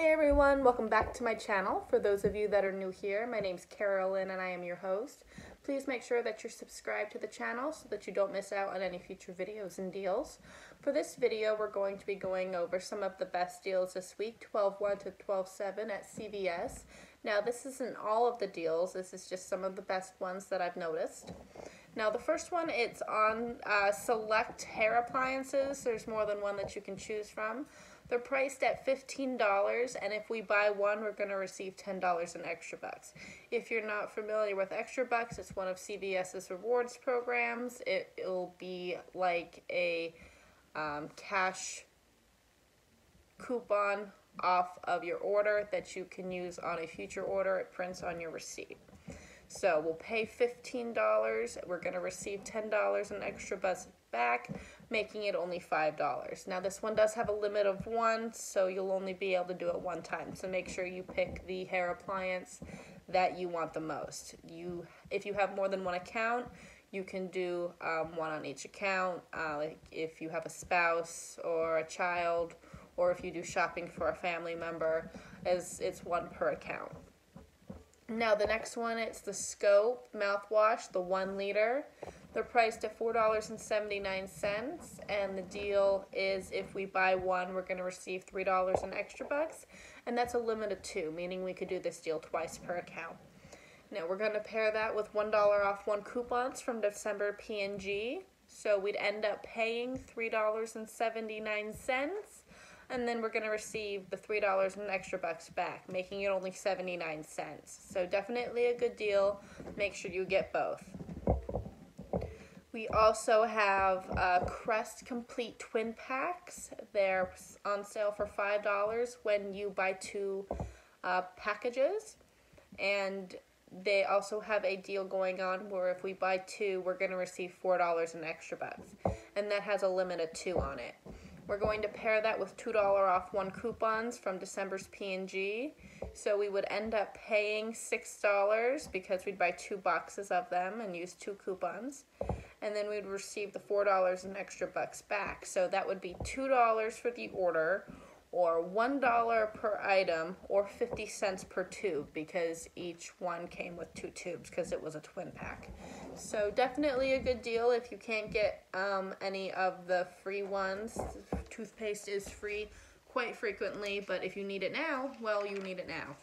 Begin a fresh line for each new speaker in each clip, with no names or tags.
Hey everyone, welcome back to my channel. For those of you that are new here, my name's Carolyn and I am your host. Please make sure that you're subscribed to the channel so that you don't miss out on any future videos and deals. For this video, we're going to be going over some of the best deals this week, 12-1 to 12-7 at CVS. Now this isn't all of the deals, this is just some of the best ones that I've noticed. Now the first one, it's on uh, select hair appliances. There's more than one that you can choose from. They're priced at $15 and if we buy one, we're gonna receive $10 in extra bucks. If you're not familiar with extra bucks, it's one of CVS's rewards programs. It, will be like a um, cash coupon off of your order that you can use on a future order. It prints on your receipt. So we'll pay $15. We're going to receive $10 in extra bucks back, making it only $5. Now this one does have a limit of one, so you'll only be able to do it one time. So make sure you pick the hair appliance that you want the most. You, If you have more than one account, you can do um, one on each account. Uh, like if you have a spouse or a child, or if you do shopping for a family member, as it's one per account. Now the next one, it's the Scope mouthwash, the one liter. They're priced at $4.79 and the deal is if we buy one, we're gonna receive $3 in extra bucks and that's a limit of two, meaning we could do this deal twice per account. Now we're gonna pair that with $1 off one coupons from December P&G. So we'd end up paying $3.79 and then we're going to receive the $3 and extra bucks back, making it only 79 cents. So definitely a good deal. Make sure you get both. We also have uh, Crest Complete Twin Packs. They're on sale for $5 when you buy two uh, packages. And they also have a deal going on where if we buy two, we're going to receive $4 in extra bucks. And that has a limit of two on it. We're going to pair that with $2 off one coupons from December's P&G. So we would end up paying $6 because we'd buy two boxes of them and use two coupons. And then we'd receive the $4 in extra bucks back. So that would be $2 for the order or $1 per item or 50 cents per tube because each one came with two tubes because it was a twin pack. So definitely a good deal if you can't get um, any of the free ones. Toothpaste is free quite frequently, but if you need it now, well, you need it now.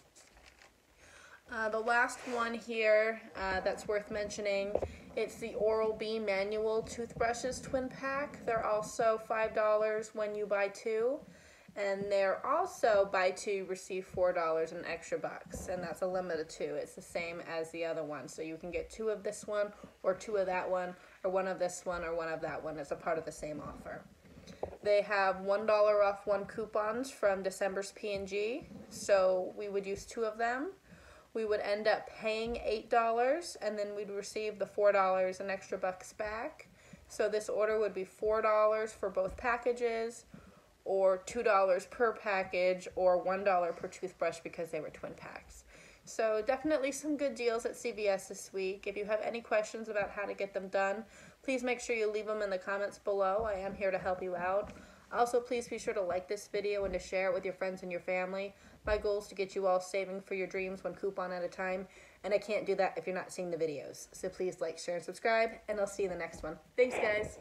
Uh, the last one here uh, that's worth mentioning, it's the Oral-B Manual Toothbrushes Twin Pack. They're also $5 when you buy two. And they're also buy two, receive four dollars in extra bucks, and that's a limit of two. It's the same as the other one, so you can get two of this one, or two of that one, or one of this one, or one of that one. It's a part of the same offer. They have one dollar off one coupons from December's P&G, so we would use two of them. We would end up paying eight dollars, and then we'd receive the four dollars in extra bucks back. So this order would be four dollars for both packages or $2 per package or $1 per toothbrush because they were twin packs. So definitely some good deals at CVS this week. If you have any questions about how to get them done, please make sure you leave them in the comments below. I am here to help you out. Also, please be sure to like this video and to share it with your friends and your family. My goal is to get you all saving for your dreams one coupon at a time, and I can't do that if you're not seeing the videos. So please like, share, and subscribe, and I'll see you in the next one. Thanks, guys.